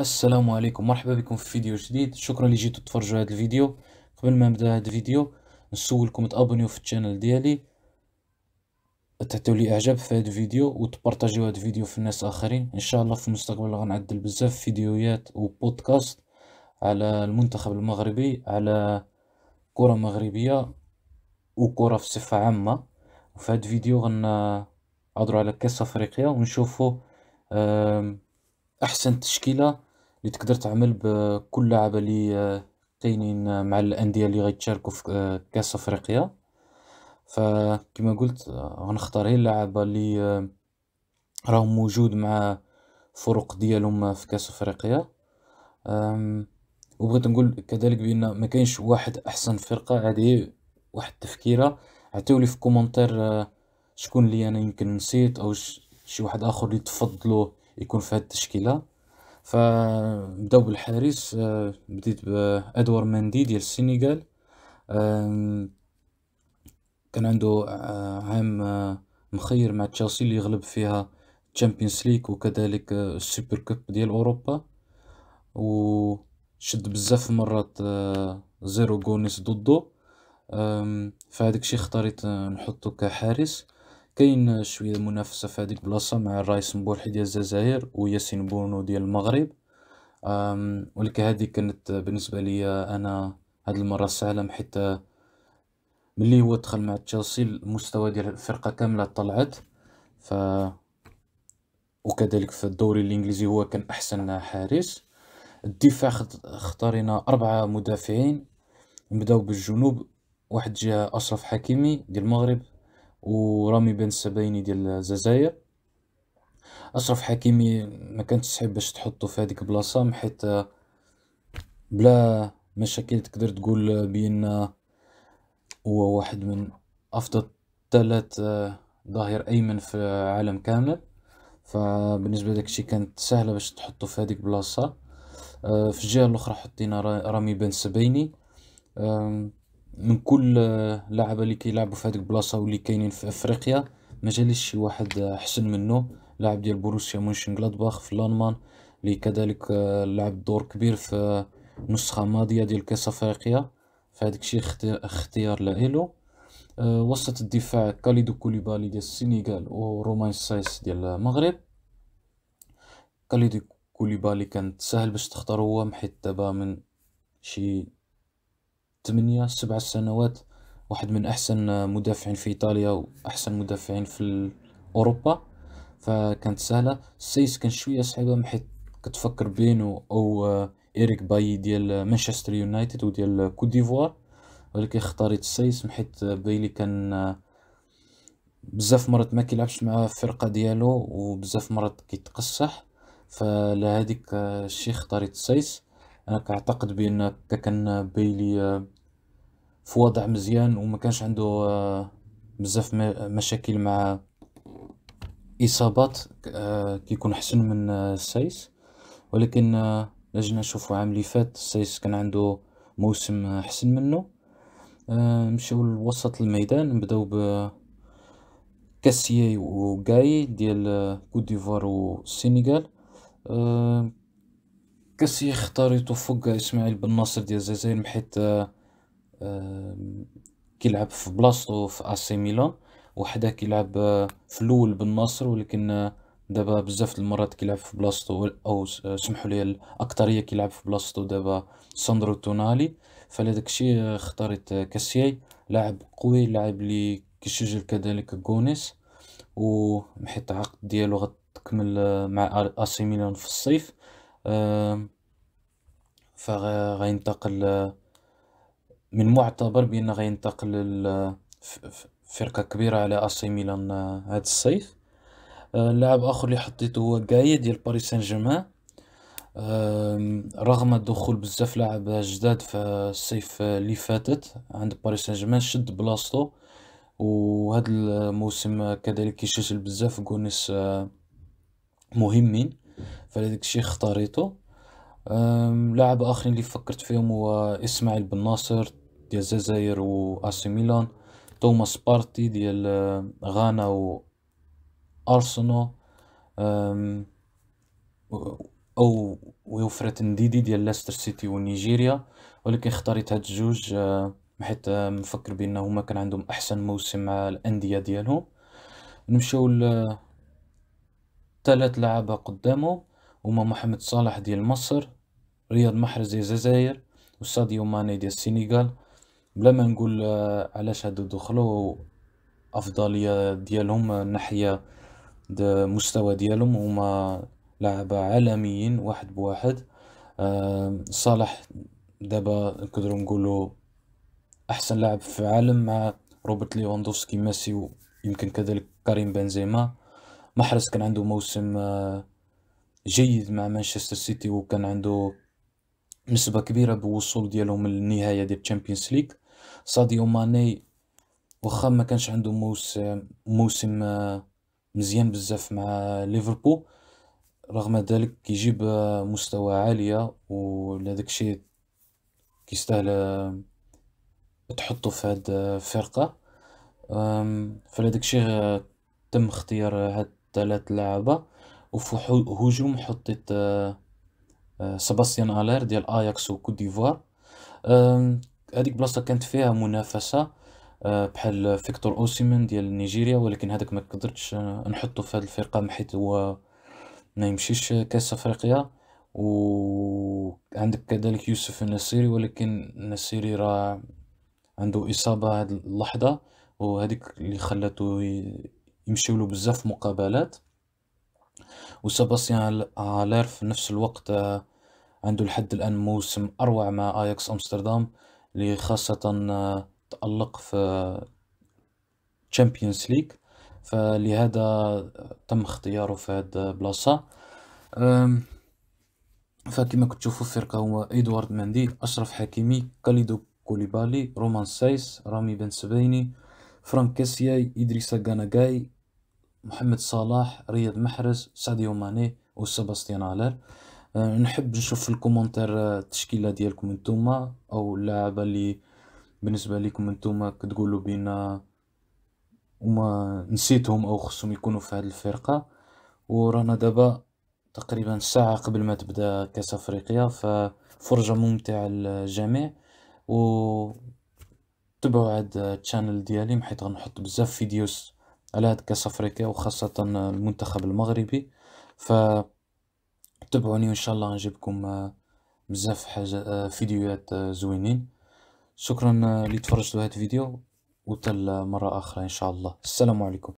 السلام عليكم. مرحبا بكم في فيديو جديد. شكرا اللي جيتو تفرجوا هذا الفيديو. قبل ما نبدا هذا الفيديو نسولكم تابونيو في ال channel ديالي تعطيو لي إعجاب في هذا الفيديو وتبارطاجيو هذا الفيديو في الناس آخرين. إن شاء الله في المستقبل غنعدل بزاف فيديوهات وبودكاست على المنتخب المغربي على كرة مغربية وكرة في صفة عامة. وفي هذا الفيديو غنهضروا على كاس أفريقيا ونشوفوا أحسن تشكيلة اللي تقدر تعمل بكل لاعب اللي كاينين مع الأندية اللي غيتشاركوا في كأس أفريقيا. فكما قلت غنختار غير اللعابة اللي راهم موجود مع فرق ديالهم في كأس أفريقيا. وبغيت نقول كذلك بأن ما كاينش واحد أحسن فرقة هذه واحد التفكيرة. عطيولي في كومونتير شكون اللي أنا يمكن نسيت أو شي واحد آخر اللي تفضلوه يكون في هاد التشكيلة. فنبداو بالحارس بديت بإدوارد مندي ديال السينيغال. كان عنده عام مخير مع تشيلسي اللي غلب فيها Champions League وكذلك ال Super Cup ديال أوروبا. وشد بزاف مرات zero goals ضدو. فهاداك الشي اختاريت نحطو كحارس. كاين شوية منافسة في هاديك البلاصة مع الرايس مبورحي ديال الجزائر وياسين بونو ديال المغرب. ولكن هادي كانت بالنسبة ليا أنا هاد المرة سهلة حيت ملي هو دخل مع تشيلسي المستوى ديال الفرقة كاملة طلعت. ف وكذلك في الدوري الإنجليزي هو كان أحسن حارس. الدفاع اختارينا أربعة مدافعين نبداو بالجنوب واحد جهة أشرف حكيمي ديال المغرب. ورامي بن سبايني ديال الجزائر. أشرف حكيمي ما كانت صعيب باش تحطو في هذيك البلاصه حيت بلا مشاكل تقدر تقول بأن هو واحد من أفضل ثلاث ظهير أيمن في العالم كامل. فبالنسبة لك الشيء كانت سهلة باش تحطو في هذيك البلاصه في الجهة الأخرى حطينا رامي بن سبايني من كل لاعب اللي كيلعبوا في هذيك البلاصه واللي كاينين في أفريقيا ما جاليش شي واحد أحسن منه. لاعب ديال بوروسيا مونشنغلادباخ في الالمان اللي كذلك لعب دور كبير في نسخه ماضية ديال كاس أفريقيا. فهاداك الشيء اختيار لإلو. وسط الدفاع كاليدو كوليبالي ديال السينيغال ورومان سايس ديال المغرب. كاليدو كوليبالي كانت سهل باش تختارو هو حيت دابا من شي ثمانية سبع سنوات واحد من أحسن مدافعين في إيطاليا وأحسن مدافعين في أوروبا. فكانت سهلة. سايس كان شوية صعيبة حيت كتفكر بينو أو إيريك بايلي ديال مانشستر يونايتد وديال كوت ديفوار. ولكن اختاريت سايس حيت بايلي كان بزاف مرات ما كيلعبش مع الفرقة ديالو وبزاف مرات كيتقصح. فلهاديك الشي اختاريت سايس أنا كنعتقد بأن كان بايلي في وضع مزيان وما كانش عنده بزاف مشاكل مع إصابات كيكون احسن من السايس ولكن لا جينا نشوفو عام اللي فات السايس كان عنده موسم احسن منه. نمشيو لوسط الميدان نبداو ب كاسيي وغاي ديال كوت ديفوار والسينيغال كاسيي اختاريتو فوق إسماعيل بن ناصر ديال الجزائر حيت كيلعب في بلاصتو في اسي ميلان. وحده كيلعب في الأول بن ناصر ولكن دابا بزاف المرات كيلعب في بلاصتو أو سمحوا لي الاكثريه كيلعب في بلاصتو دابا ساندرو تونالي. فلهداك الشيء اختاريت كاسيي لاعب قوي لاعب لي كيسجل كذلك كونيس. وحيت العقد ديالو غتكمل مع اسي ميلان في الصيف. فغينتقل من المعتبر بأنه غينتقل فرقة كبيرة على اسي ميلان هاد الصيف. لاعب آخر اللي حطيتو هو غاي ديال باريس سان جيرمان رغم دخول بزاف لاعب جداد في الصيف اللي فاتت عند باريس سان جيرمان شد بلاصتو. وهاد الموسم كذلك كيسجل بزاف كونيس مهمين. فلهداك الشي اختاريتو. لاعب آخرين اللي فكرت فيهم هو إسماعيل بن ناصر ديال الجزائر و أسي ميلان توماس بارتي ديال غانا و أرسنال أو ويلفريد نديدي ديال لاستر سيتي ونيجيريا ولكن اختاريت هاد الجوج حيت مفكر بان هما كان عندهم أحسن موسم مع الأندية ديالهم. نمشيو ثلاث لعابة قدامه هما محمد صلاح ديال مصر رياض محرز ديال الجزائر وساديو ماني ديال السينيغال بلا ما نقول علاش هادو دخلوا افضليه ديالهم ناحية المستوى ديالهم هما لعبة عالميين واحد بواحد. صالح دابا نقدرو نقولو أحسن لاعب في العالم مع روبرت ليفاندوفسكي ميسي ويمكن كذلك كريم بنزيما. محرز كان عنده موسم آه، جيد مع مانشستر سيتي وكان عنده نسبة كبيرة بوصول ديالهم للنهاية ديال الشامبيونز ليغ ساديو ماني واخا ما كانش عنده موسم موسم آه، مزيان بزاف مع ليفربول رغم ذلك كيجيب آه، مستوى عالية ولهداك الشيء كيستاهل تحطو في هاد الفرقة فلهداك الشيء تم اختيار هاد الثلاث لعبة وفي هجوم حطيت آه، آه، سباستيان هالير ديال آياكس وكوت ديفوار. هذيك بلاصة كانت فيها منافسة آه، بحال فيكتور اوسيمن ديال نيجيريا ولكن هذاك ما قدرتش نحطو في هاد الفرقة حيت هو ما يمشيش كأس أفريقيا. وعندك كذلك يوسف النصيري ولكن النصيري راه عنده إصابة هاد اللحظة وهذيك اللي خلاتو يمشيولو بزاف مقابلات. وسباستيان هالير في نفس الوقت آه، عنده لحد الآن موسم أروع مع أياكس أمستردام اللي خاصة آه، تألق في تشامبيونز ليج فلهذا تم اختياره في هاد البلاصة فكما كتشوفوا الفرقة هو إدوارد مندي أشرف حكيمي كاليدو كوليبالي رومان سايس رامي بن سبعيني فرانك كاسيي إدريسا غانا غاي محمد صلاح رياض محرز ساديو ماني وسباستيان هالير أه نحب نشوف في ال commentaire آه، التشكيلة ديالكم نتوما أو اللاعب اللي بالنسبة ليكم نتوما كتقولوا بأنا وما نسيتهم أو خصهم يكونوا في هذه الفرقة. ورانا دابا تقريبا ساعة قبل ما تبدأ كأس أفريقيا ففرجة ممتعة للجميع. و تبعوا هاد ال channel ديالي حيت غنحط بزاف videos على هاد كاس افريقيا وخاصة المنتخب المغربي. ف تبعوني وإن شاء الله نجيبكم بزاف حاجة فيديوهات زوينين. شكرا اللي تفرجتوا هاد الفيديو وتال مرة أخرى إن شاء الله. السلام عليكم.